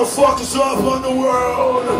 The fuck is up on the world?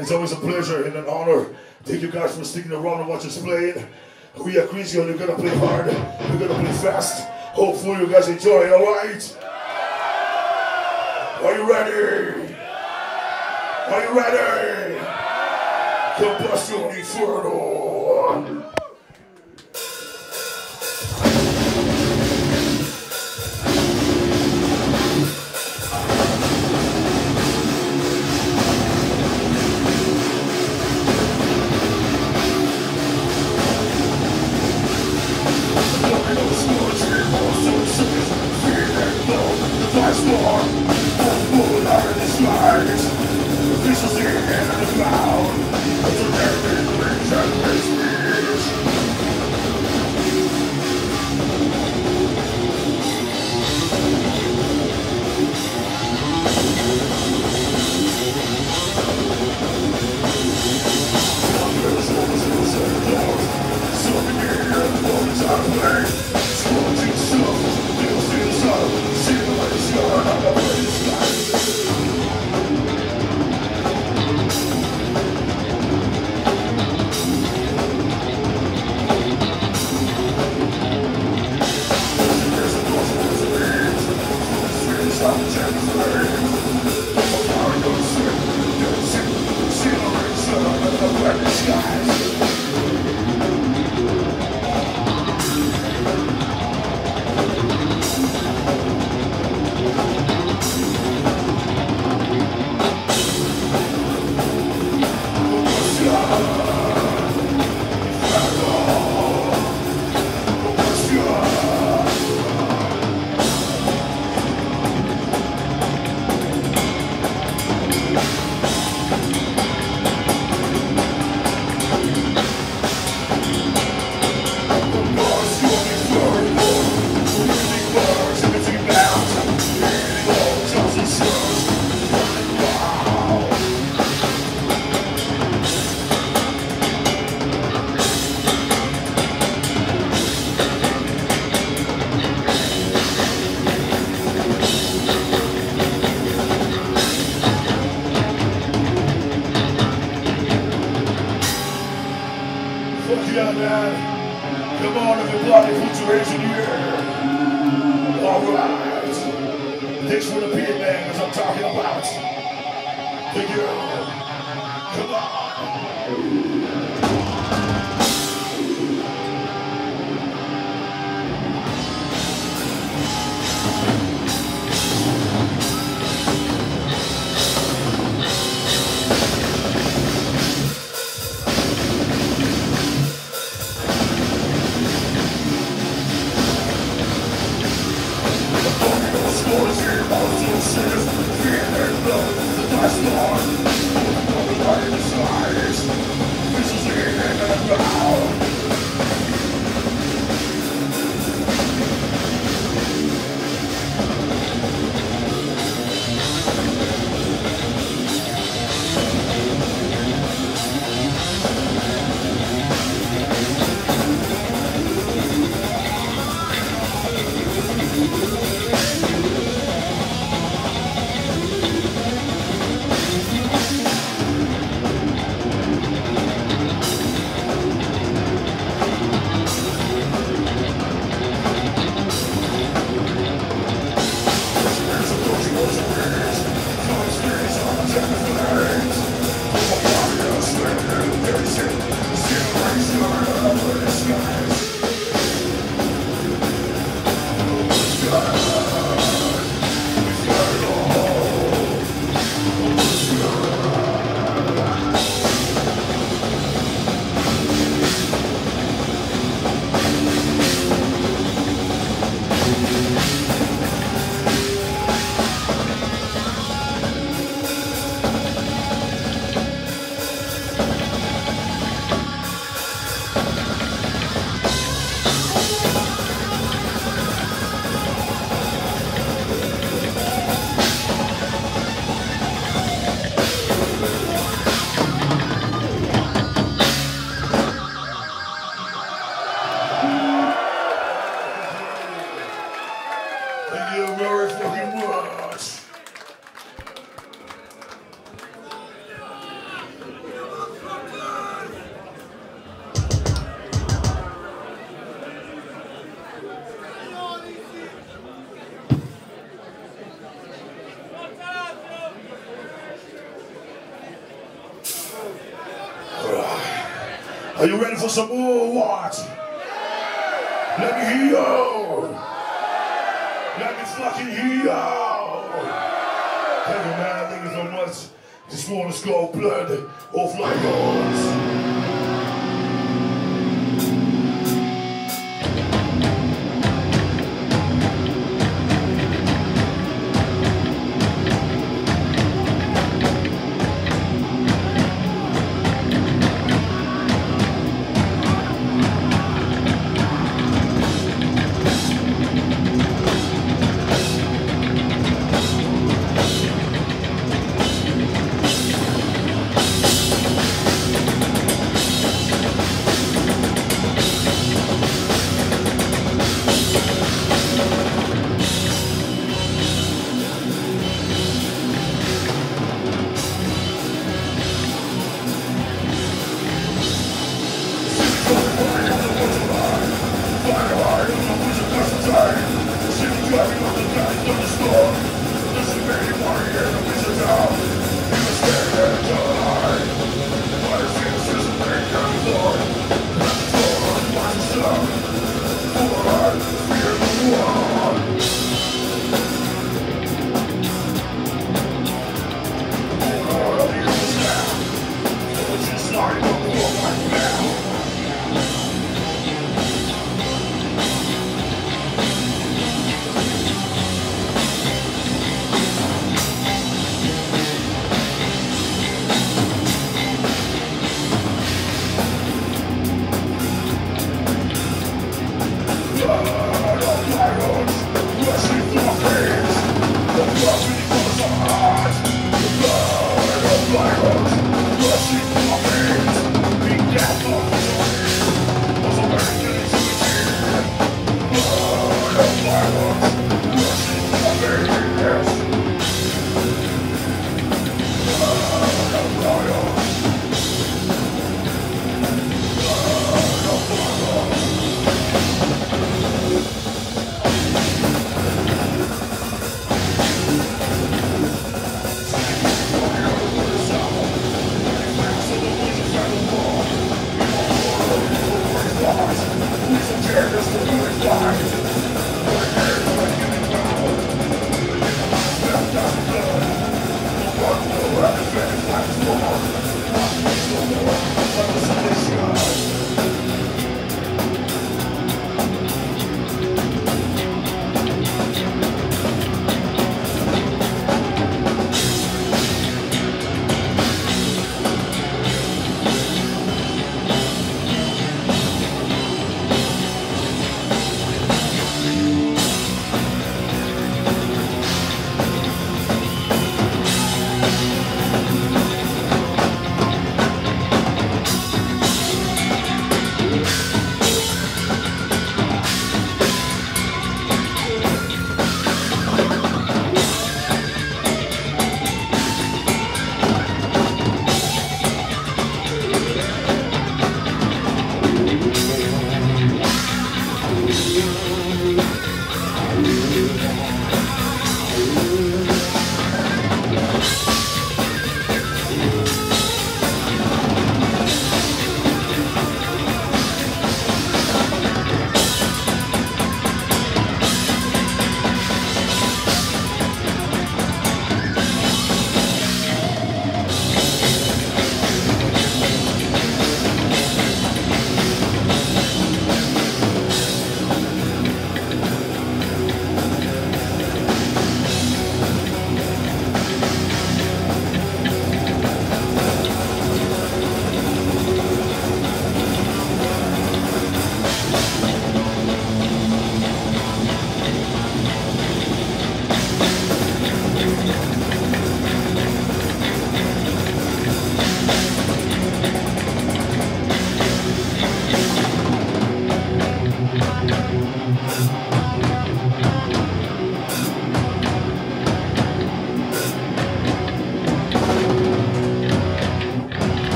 Man. It's always a pleasure and an honor. Thank you guys for sticking around and watching us play. We are crazy and we're gonna play hard. We're gonna play fast. Hopefully you guys enjoy, alright? Are you ready? Are you ready? Combustion Inferno.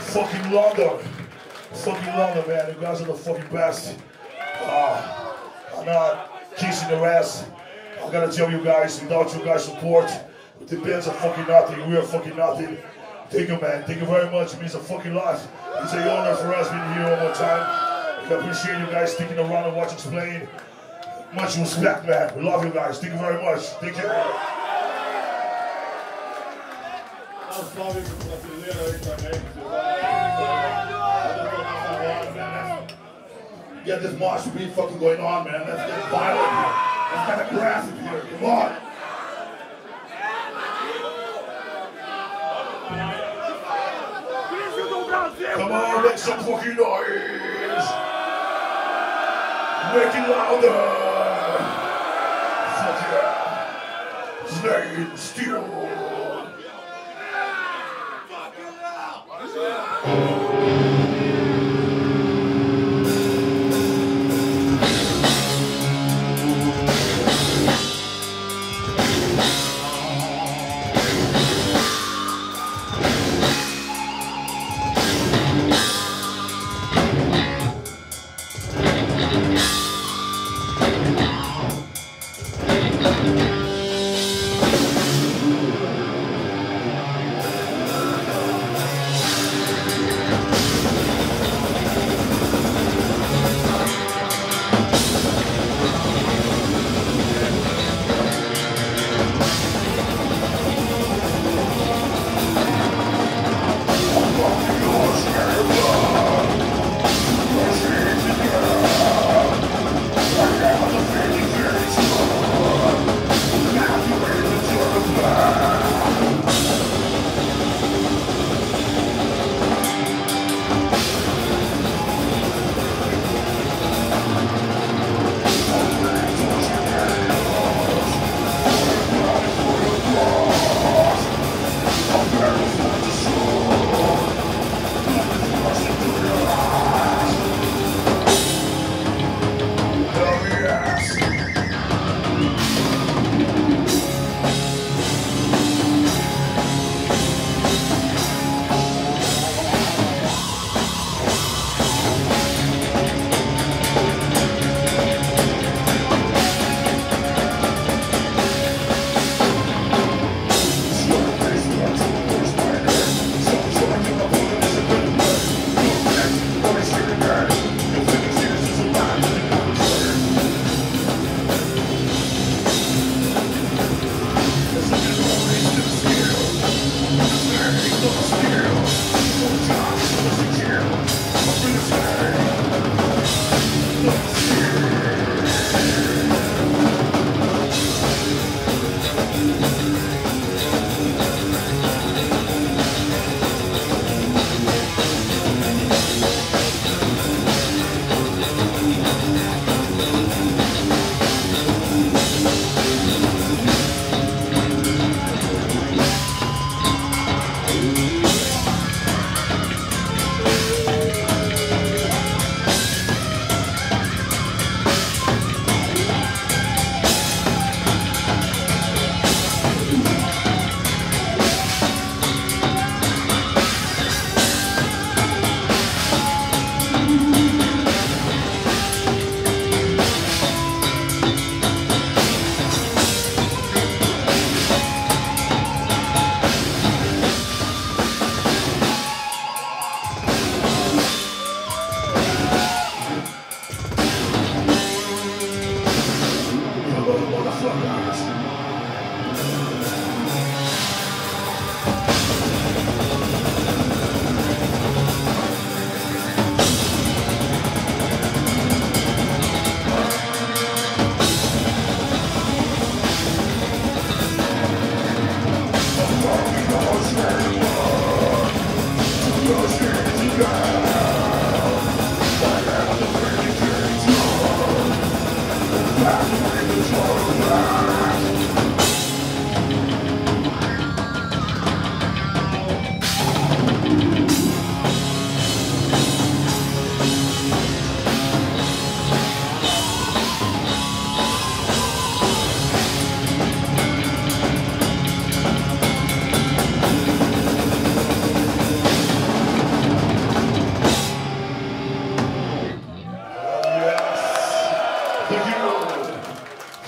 Fucking London. Fucking London, man. You guys are the fucking best. Uh, I'm not kissing the ass. I gotta tell you guys, without you guys' support, the bands are fucking nothing. We are fucking nothing. Thank you, man. Thank you very much. It means a fucking lot. It's an honor for us being here one more time. I appreciate you guys sticking around and watching us playing. Much respect, man. We love you guys. Thank you very much. Thank you. Get this mosh beat fucking going on, man. Let's get violent here. Let's get aggressive here. Come on. Come on, make some fucking noise. Make it louder. Fuck yeah. Snake steel.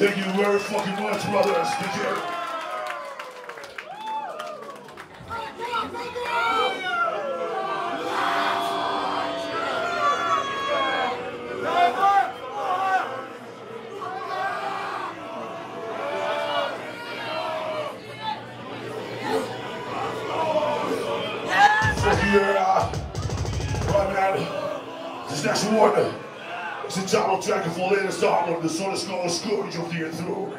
Thank you very fucking much, brothers. Did you of the The is Called Scourge of the Enthroned.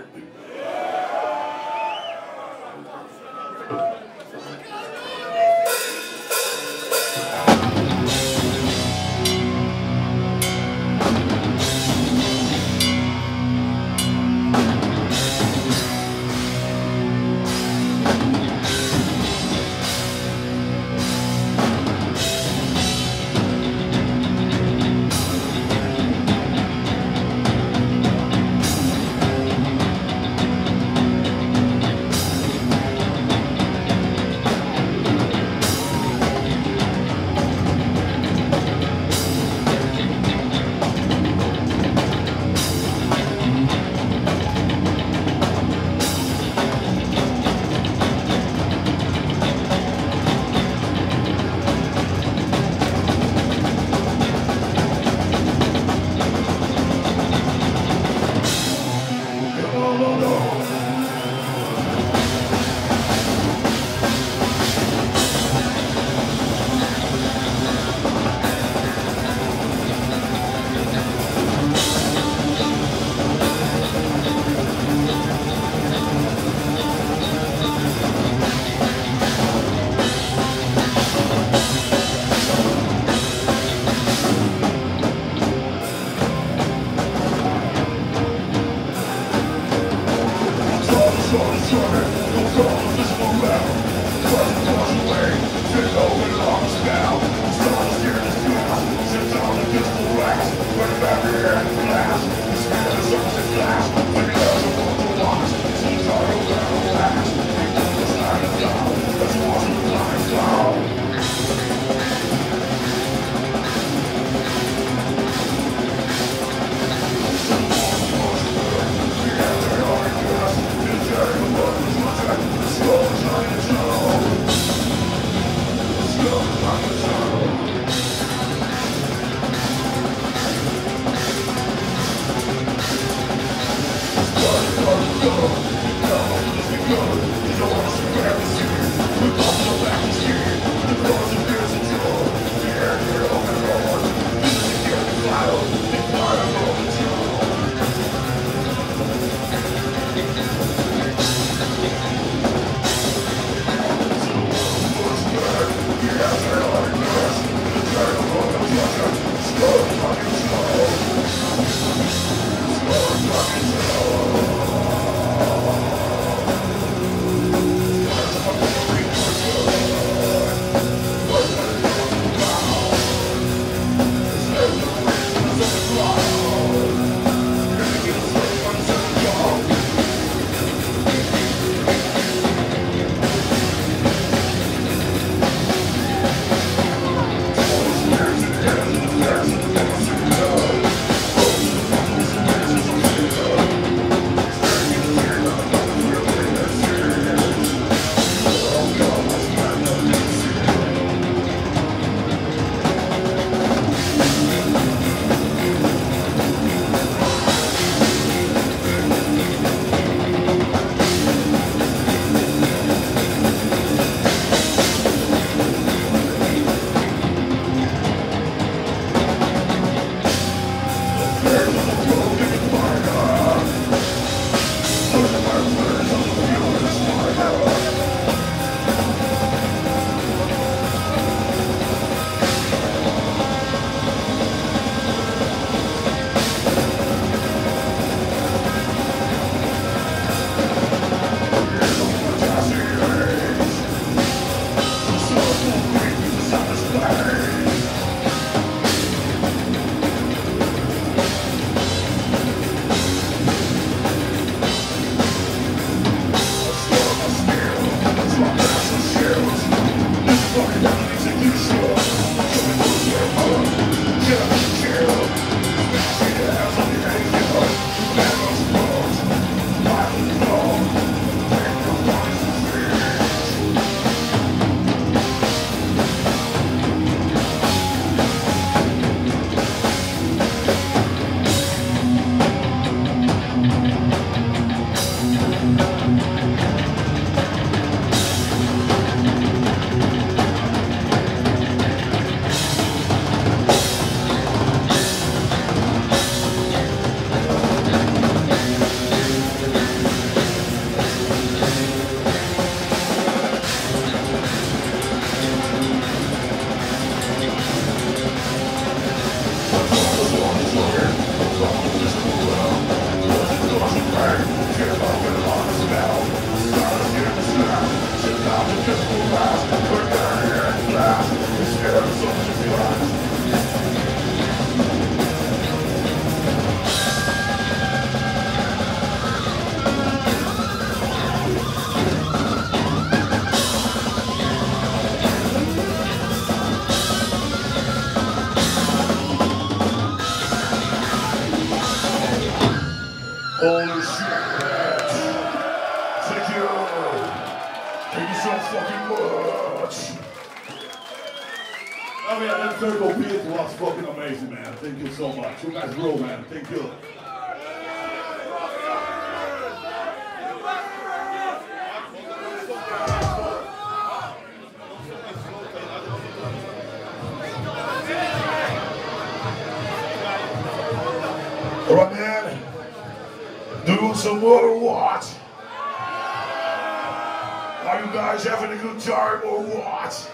You guys having a good time or what?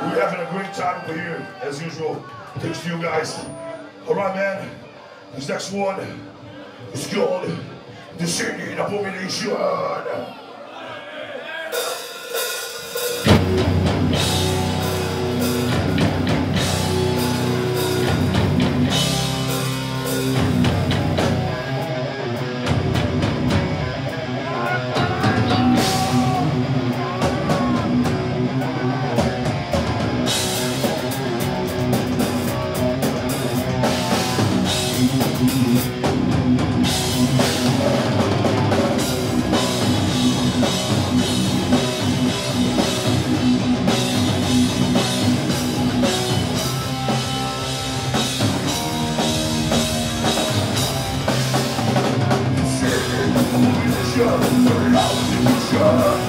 We're having a great time over here, as usual. Thanks to you guys. Alright, man. This next one is called Descending Abomination. God.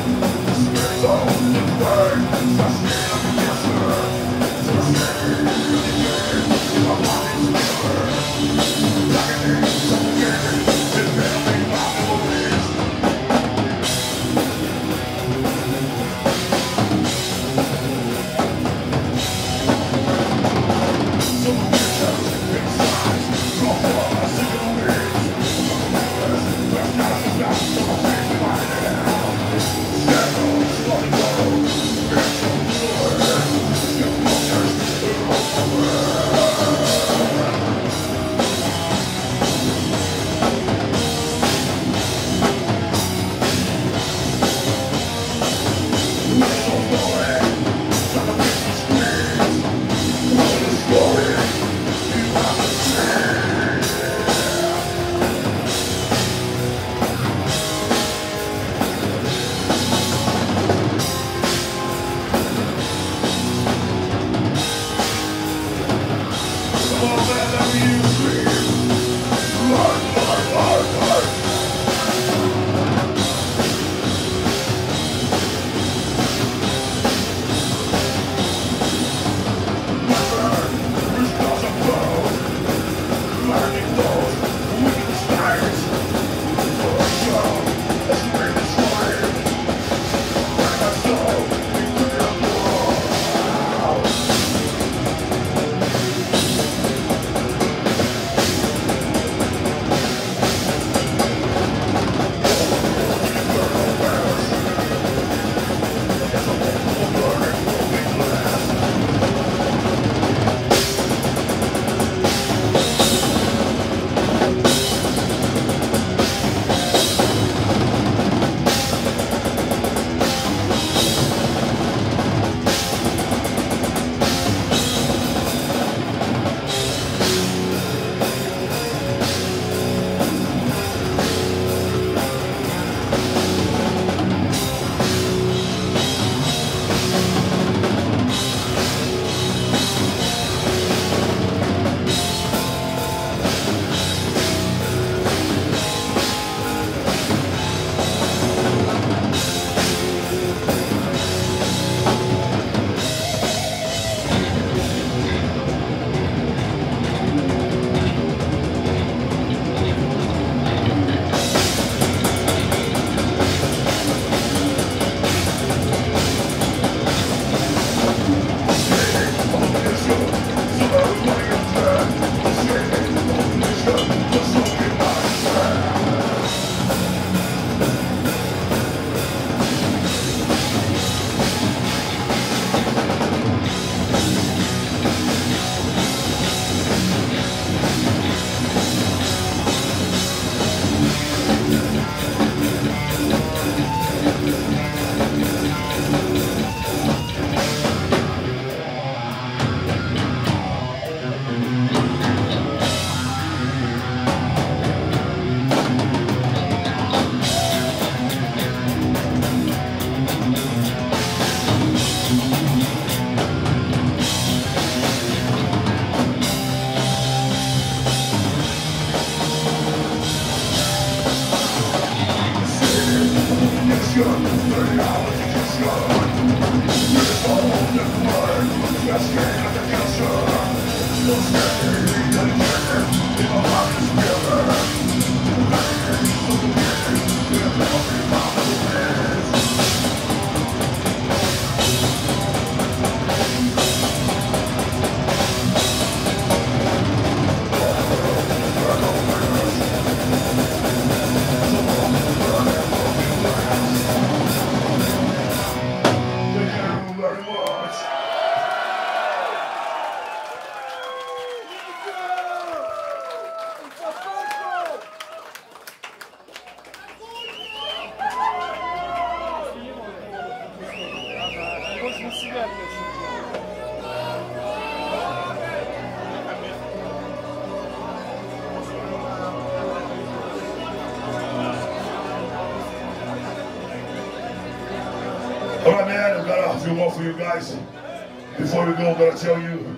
Going to tell you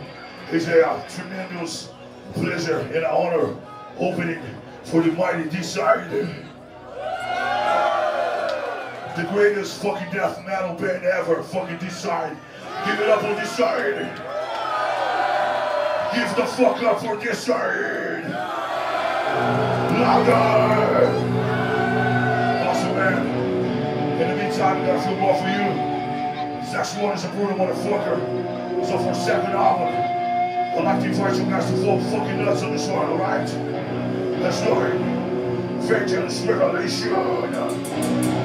it's a tremendous pleasure and honor opening for the mighty Deicide. The greatest fucking death metal band ever, fucking Deicide. Give it up for Deicide. Give the fuck up for Deicide. Louder. Awesome, man. In the meantime, we got a few more for you. Sex one is a brutal motherfucker. So for second album, I'd like to invite you guys to go fucking nuts on this one, alright? Let's do it. Vengeance Revelation. Oh, Come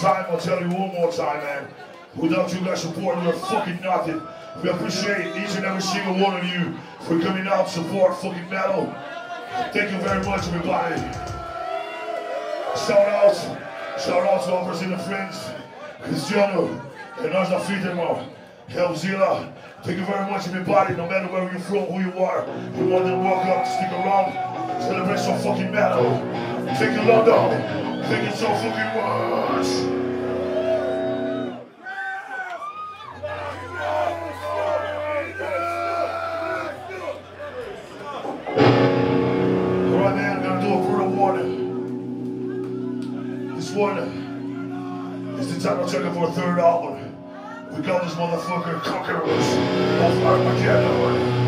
time, I'll tell you one more time, man. Without you guys supporting, we're fucking nothing. We appreciate each and every single one of you for coming out support fucking metal. Thank you very much, everybody. Shout out, shout out to our Brazilian friends, Cristiano, and nós da irmão. Helzilla, thank you very much, everybody. No matter where you're from, who you are, you're more than welcome to stick around, celebrate some fucking metal. Thank you, London. Thank you so fucking man, I'm gonna do a. This one is the title checker for a third album. We got this motherfucker Conquerors of Armageddon.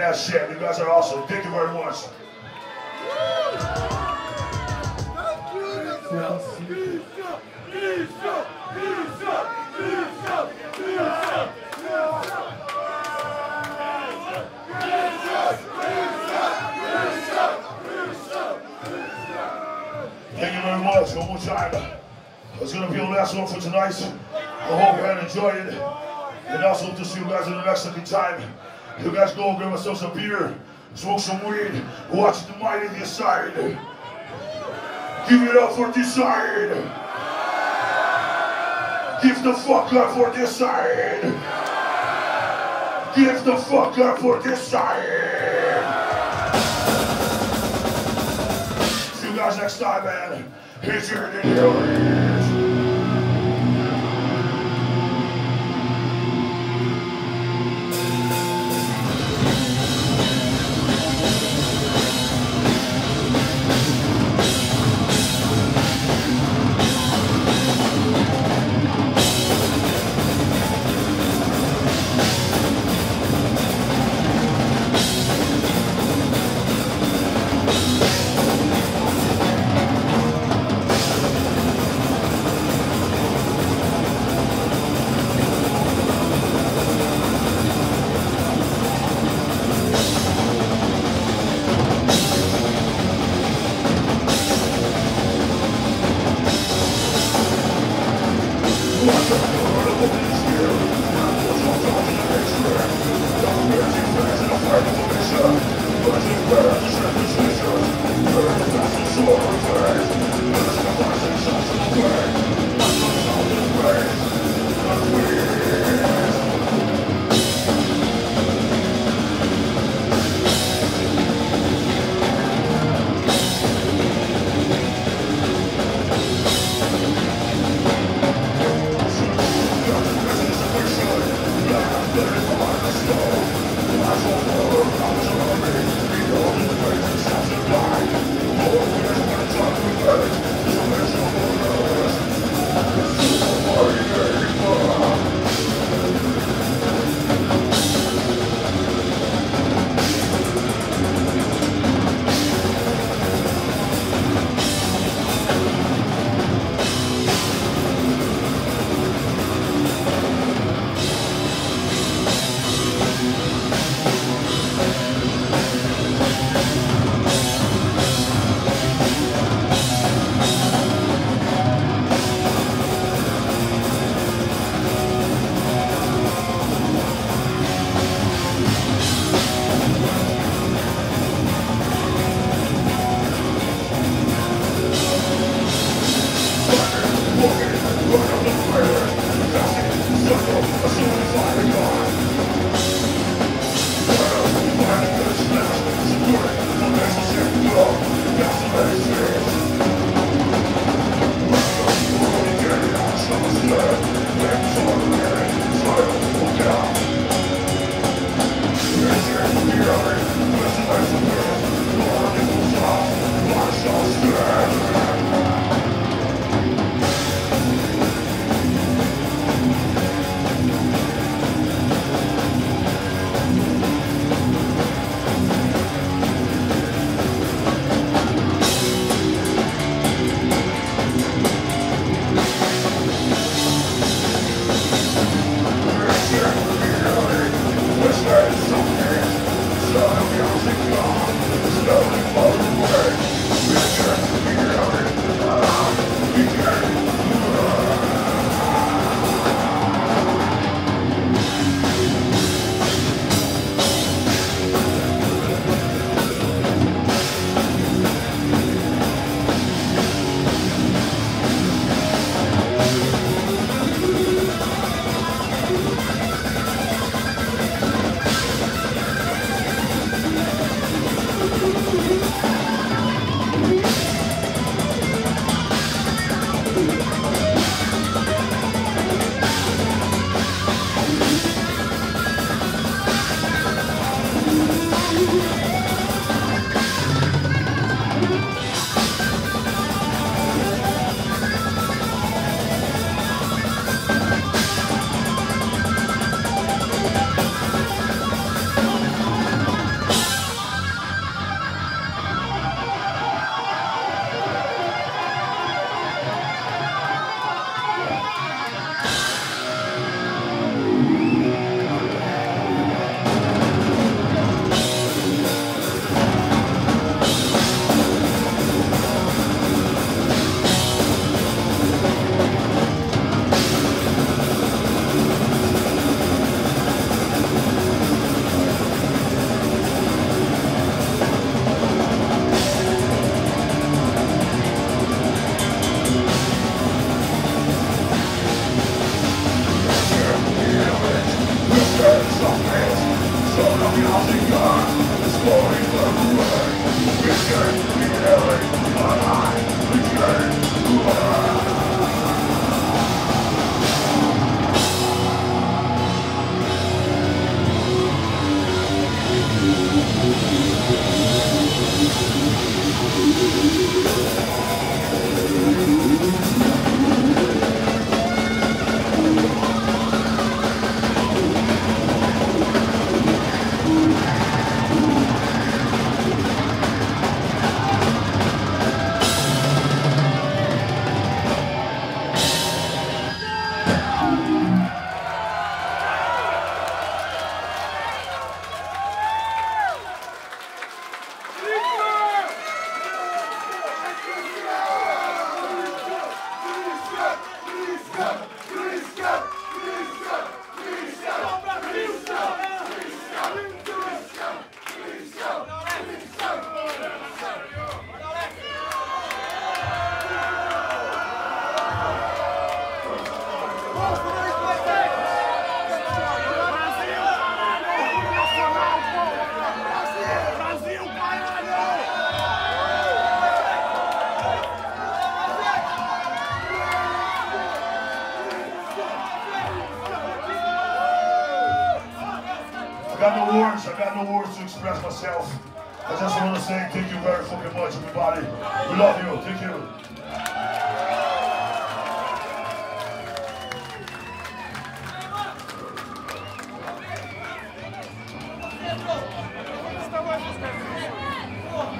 No go grab yourself some beer, smoke some weed, watch the mighty Deicide. Give it up for Deicide. Give the fuck up for Deicide. Give the fuck up for Deicide. See you guys next time, man. Here's your Heroes.